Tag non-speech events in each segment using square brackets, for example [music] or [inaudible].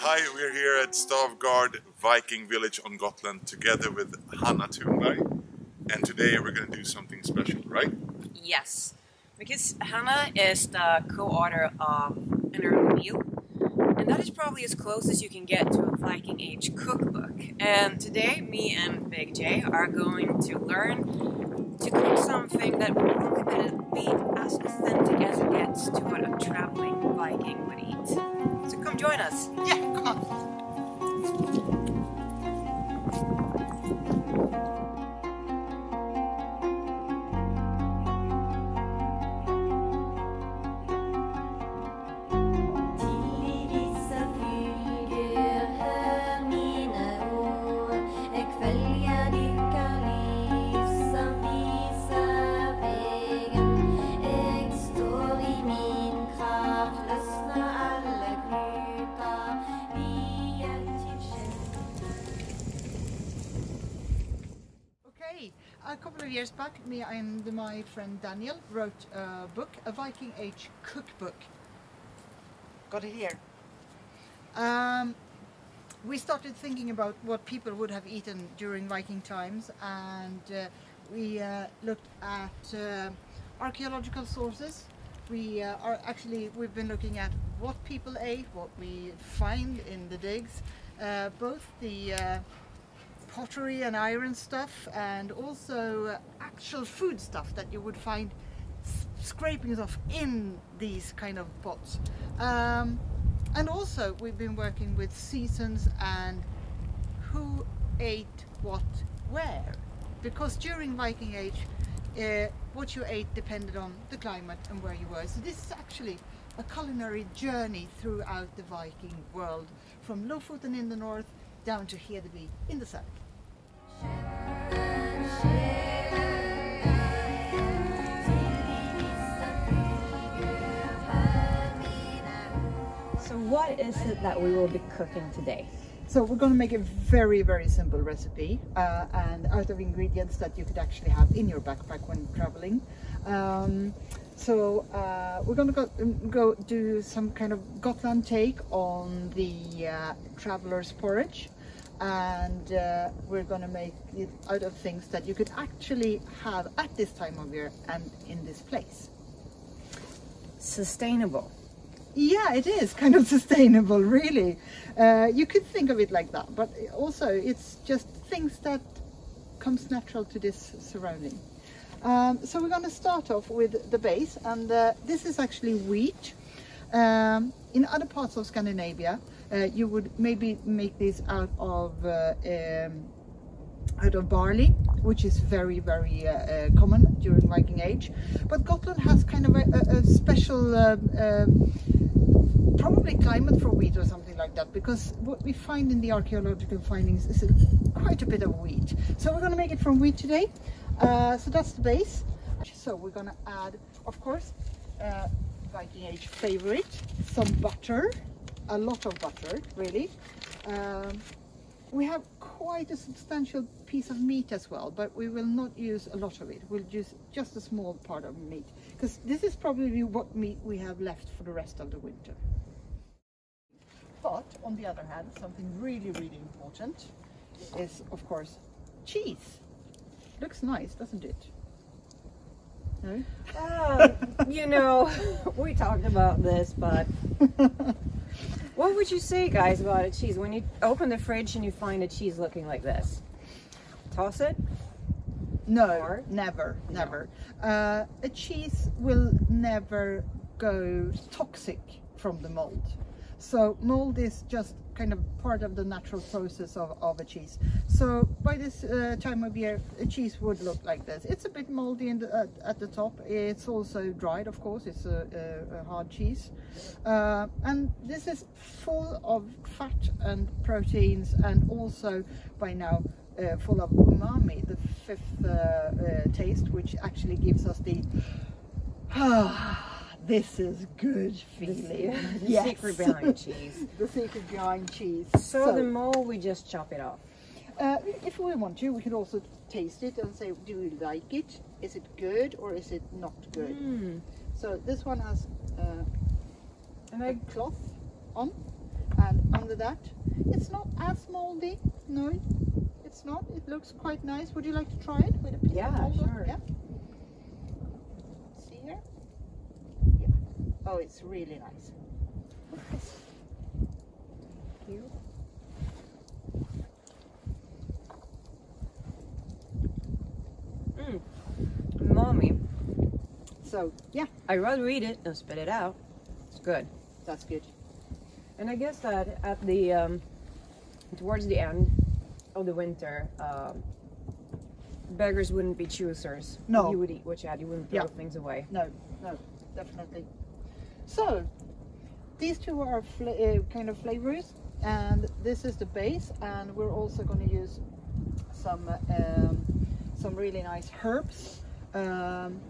Hi, we're here at Stavgard Viking Village on Gotland together with Hanna Thunberg. And today we're going to do something special, right? Yes, because Hanna is the co-author of An Early Meal, and that is probably as close as you can get to a Viking Age cookbook. And today, me and Big J are going to learn to cook something that will be as authentic as it gets to what a traveling Viking would eat. Join us. Yeah, come on. Years back, me and my friend Daniel wrote a book, a Viking Age cookbook. Got it here. Um, we started thinking about what people would have eaten during Viking times, and uh, we uh, looked at uh, archaeological sources. We uh, are actually we've been looking at what people ate, what we find in the digs, uh, both the uh, pottery and iron stuff and also uh, actual food stuff that you would find scrapings of in these kind of pots. Um, and also we've been working with seasons and who ate what where. Because during Viking Age, uh, what you ate depended on the climate and where you were. So this is actually a culinary journey throughout the Viking world, from Lofoten in the north down to hear the Hedeby in the south. So what is it that we will be cooking today? So we're going to make a very, very simple recipe uh, and out of ingredients that you could actually have in your backpack when traveling. Um, so uh, we're going to go, um, go do some kind of Gotland take on the uh, traveler's porridge and uh, we're going to make it out of things that you could actually have at this time of year and in this place. Sustainable. Yeah, it is kind of [laughs] sustainable, really. Uh, you could think of it like that, but also it's just things that comes natural to this surrounding. Um, so we're going to start off with the base, and uh, this is actually wheat. Um, in other parts of Scandinavia, you would maybe make this out of uh, um, out of barley, which is very, very uh, uh, common during Viking Age. But Gotland has kind of a, a, a special, uh, probably climate for wheat or something like that, because what we find in the archaeological findings is a, quite a bit of wheat. So we're going to make it from wheat today. Uh, so that's the base. So we're going to add, of course, uh, Viking Age favorite, some butter, a lot of butter, really. Um, we have quite a substantial piece of meat as well, but we will not use a lot of it. We'll use just a small part of meat, because this is probably what meat we have left for the rest of the winter. But on the other hand, something really, really important is, of course, cheese. Looks nice, doesn't it? No? Uh, you know, [laughs] we talked about this, but [laughs] what would you say, guys, about a cheese? When you open the fridge and you find a cheese looking like this, toss it. No, Or? never, never. Uh, a cheese will never go toxic from the mold. So mold is just kind of part of the natural process of, of a cheese. So by this uh, time of year, a cheese would look like this. It's a bit moldy the, at, at the top. It's also dried, of course. It's a, a, a hard cheese. Uh, and this is full of fat and proteins and also by now uh, full of umami, the fifth uh, uh, taste, which actually gives us the [sighs] this is good feeling. [laughs] The Yes. secret behind cheese. [laughs] the secret behind cheese. So, the mold, we just chop it off. uh, if we want to, we can also taste it and say, do we like it? Is it good or is it not good? Mm. So this one has uh, And a cloth on, and under that. It's not as moldy. No, it's not. It looks quite nice. Would you like to try it with a piece Yeah, of mold sure. Yeah. See here? Yeah. Oh, it's really nice. Cute. Mm. Mommy, So yeah, I'd rather read it than spit it out. It's good. that's good. And I guess that at the um, towards the end of the winter, um, beggars wouldn't be choosers. No. you would eat what you had. You wouldn't throw Yeah. things away. No, no, definitely. So, these two are fla- uh, kind of flavors, and this is the base, and we're also going to use some um, some really nice herbs. Um,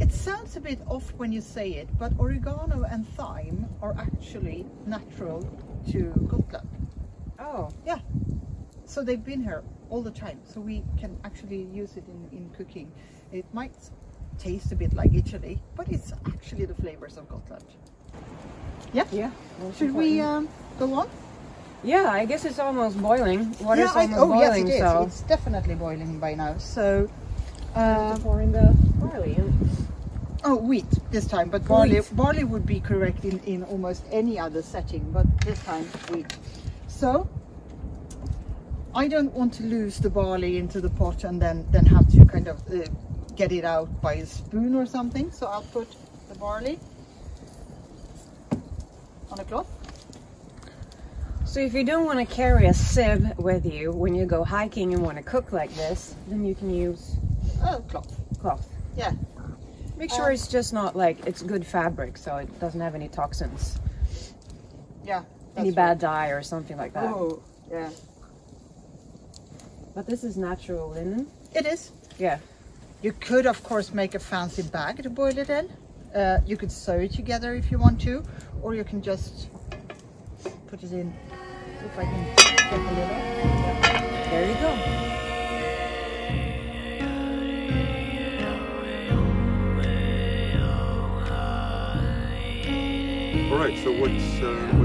it sounds a bit off when you say it, but oregano and thyme are actually natural to Gotland. Oh, yeah So they've been here all the time, so we can actually use it in, in cooking. It might taste a bit like Italy, but it's actually the flavors of Gotland. Yeah? yeah. Should we um, go on? Yeah, I guess it's almost boiling. Water's yeah, I- oh boiling, yes, it is. so It's definitely boiling by now. So, to um, pour in the barley. in. oh, wheat this time, but barley barley would be correct in, in almost any other setting, but this time wheat. So, I don't want to lose the barley into the pot and then then have to kind of uh, get it out by a spoon or something. So I'll put the barley on a cloth. So if you don't want to carry a sieve with you when you go hiking and want to cook like this, then you can use Oh, cloth. cloth. Yeah. Make sure Um, it's just not like it's good fabric, so it doesn't have any toxins, Yeah. any bad dye or something like that. Oh, yeah. But this is natural linen. It is. Yeah. You could, of course, make a fancy bag to boil it in. Uh, you could sew it together if you want to, or you can just put it in. If I can get lid off. There you go. All right. So what's uh,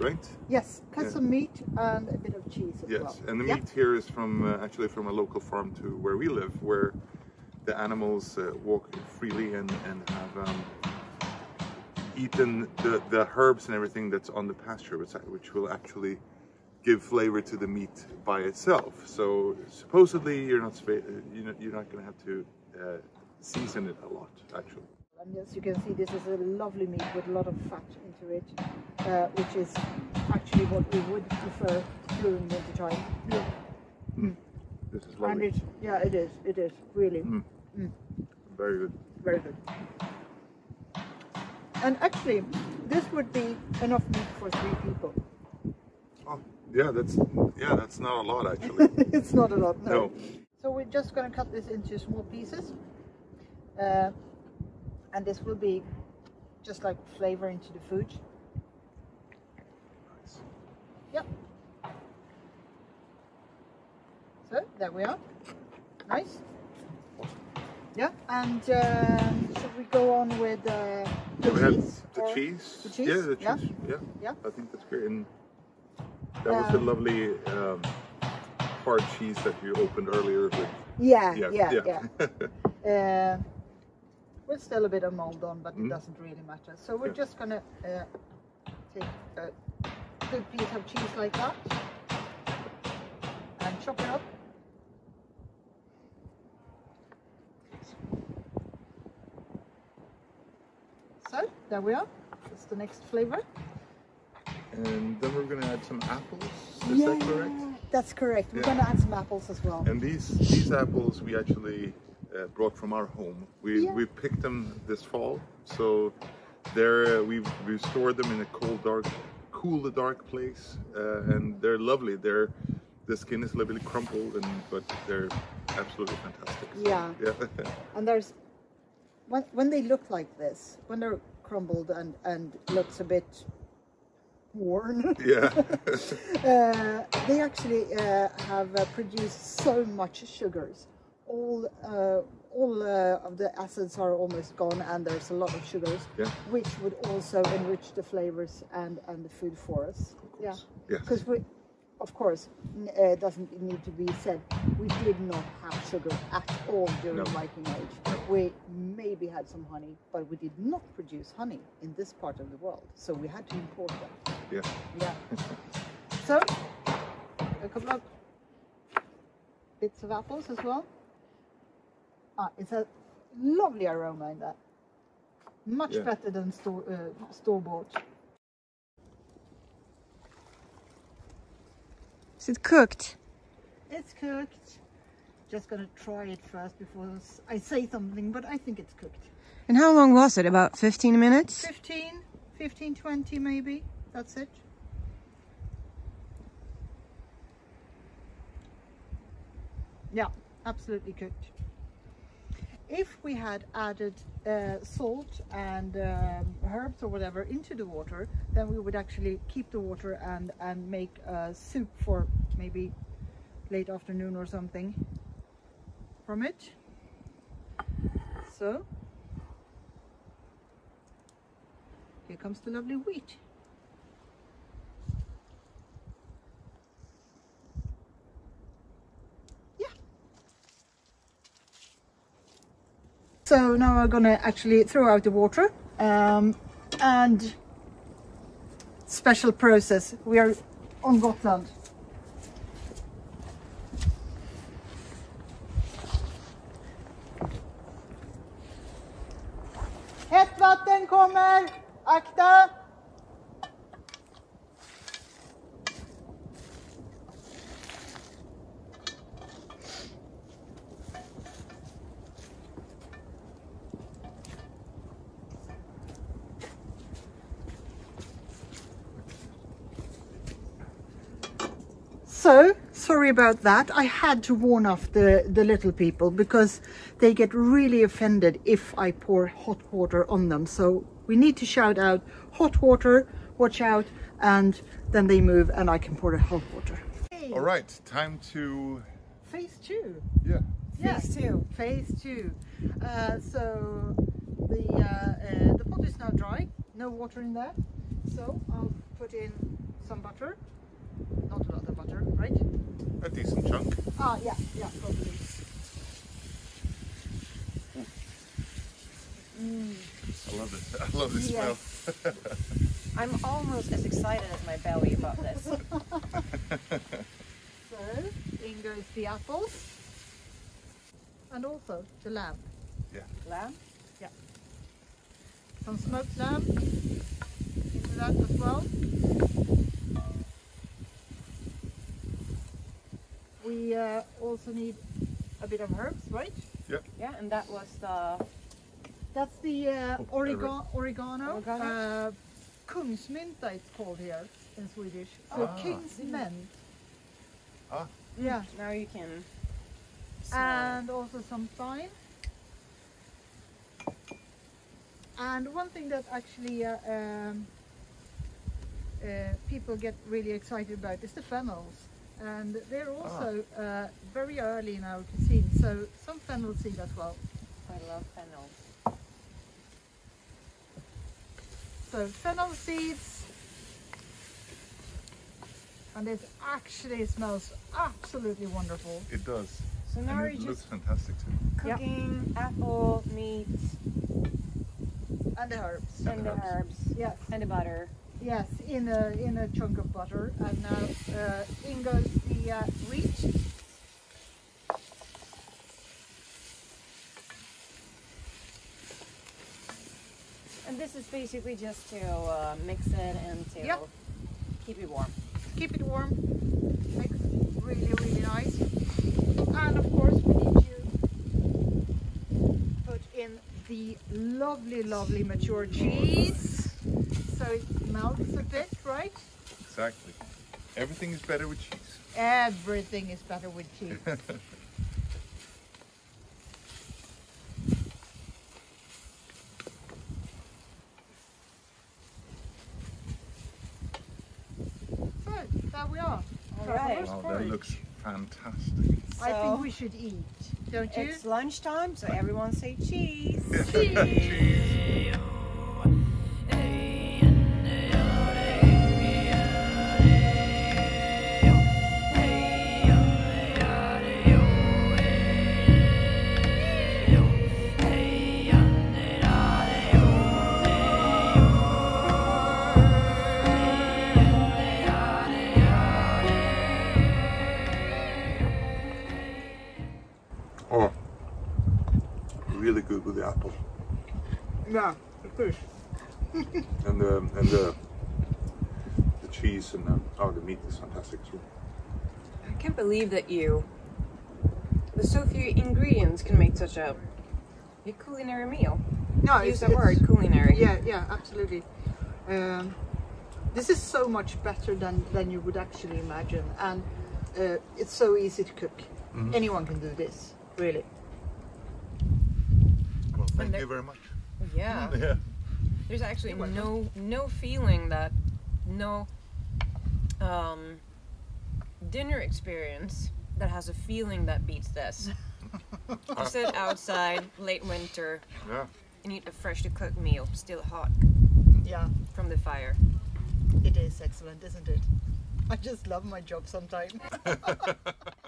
meat, right? Yes, cut Yeah. some meat and a bit of cheese as Yes. well. And the Yeah. meat here is from uh, actually from a local farm to where we live, where the animals uh, walk freely and and have um, eaten the the herbs and everything that's on the pasture, which which will actually give flavor to the meat by itself. So supposedly you're not uh, you're not, you're not going to have to uh, season it a lot, actually. And as you can see, this is a lovely meat with a lot of fat into it, uh, which is actually what we would prefer during winter time. Yeah. Mm. This is lovely And it, yeah, it is. It is really Mm. Very good. very good. And actually, this would be enough meat for three people. Oh, yeah, that's yeah, that's not a lot actually. [laughs] it's not a lot, no. no. So we're just going to cut this into small pieces. Uh, and this will be just like flavor into the food. Nice. Yep. So there we are. Nice. Yeah, and um, should we go on with uh, the cheese? the cheese. the cheese? Yeah, the Yeah. cheese. Yeah. Yeah. I think that's great. And that was the Um, lovely um, hard cheese that you opened earlier with. Yeah, Yeah, yeah, yeah. yeah. [laughs] Uh, with still a bit of mold on, but it Mm. doesn't really matter. So we're just gonna uh, take a good piece of cheese like that and chop it up. So there we are. That's the next flavor. and then we're gonna add some apples. Is that correct? That's correct. We're Yeah. gonna add some apples as well. And these these apples we actually uh, brought from our home. We Yeah. we picked them this fall, so they're uh, we've we stored them in a cold, dark, cool, dark place, uh, and they're lovely. They're the skin is a little bit crumpled, and but they're absolutely fantastic. So, Yeah. yeah. [laughs] And there's when when they look like this, when they're crumbled and and looks a bit worn, [laughs] yeah. [laughs] uh, they actually uh, have uh, produced so much sugars, all uh, all uh, of the acids are almost gone, and there's a lot of sugars, Yeah. which would also enrich the flavors and and the food for us. Yeah, Yes. because we, of course, n- uh, doesn't need to be said, we did not have sugar at all during No. Viking Age. We maybe had some honey, but we did not produce honey in this part of the world, so we had to import them. Yes. Yeah. [laughs] So, a couple of bits of apples as well. Ah, it's a lovely aroma in that. Much Yeah. better than store uh, store bought. Is it cooked? It's cooked. Just gonna try it first before I say something, but I think it's cooked. And how long was it? About 15 minutes? 15, 15, 20 maybe. That's it. Yeah, absolutely cooked. If we had added uh, salt and um, herbs or whatever into the water, then we would actually keep the water and, and make a soup for maybe late afternoon or something from it. So, here comes the lovely wheat. So now we're gonna actually throw out the water um, and special process. We are on Gotland. So, sorry about that. I had to warn off the, the little people because they get really offended if I pour hot water on them. So we need to shout out hot water, watch out, and then they move and I can pour the hot water. All right. Time to. Phase two. Yeah. Yes, two. phase two. Uh, so the, uh, uh, the pot is now dry, no water in there. So I'll put in some butter. Not a lot of butter, right? A decent chunk. Ah, yeah, yeah, probably. I love it. [laughs] I love the Yes. smell. I'm almost as excited as my belly about this. [laughs] So in goes the apples and also the lamb. Yeah. Lamb? Yeah. Some smoked lamb into that as well. We uh, also need a bit of herbs, right? Yeah, Yeah, and that was the That's the uh, Oh, orega- oregano. Oregano. Uh, Kungsmynta it's called here in Swedish. So Ah. king's mint. Ah. Yeah. now you can smell and also some thyme. And one thing that actually uh, um, uh, people get really excited about is the fennels. And they're also uh, very early in our cuisine, so some fennel seed as well. I love fennel. So fennel seeds. And it actually smells absolutely wonderful. It does. So now And we're it looks just fantastic too. Yeah. cooking apple, meat, And the herbs. And and the the herbs. herbs, Yes. and the butter. Yes, in a in a chunk of butter, and now uh, in goes the uh, wheat. And this is basically just to uh, mix it and to Yep. keep it warm. Keep it warm. Makes it really really nice. And of course we need to put in the lovely lovely mature cheese, so it melts a bit, right? Exactly. Everything is better with cheese. Everything is better with cheese. [laughs] So there we are. All right. Travelers Wow, that looks fantastic. I think we should eat. don't you? It's lunchtime, so everyone say cheese. Cheese. Oh, Yeah, of course. and the and the the cheese and the, oh the meat is fantastic too. I can't believe that you, with so few ingredients, can make such a, a culinary meal. No, Use it's, the word culinary. Yeah, yeah, absolutely. Um, this is so much better than, than you would actually imagine, and uh, it's so easy to cook. Anyone can do this, really. Well, thank you very much. Yeah. [laughs] Yeah. There's actually no no feeling that no um, dinner experience that has a feeling that beats this. [laughs] you sit outside late winter Yeah. and eat a freshly cooked meal, still hot Yeah, from the fire. it is excellent, isn't it? I just love my job sometimes. [laughs]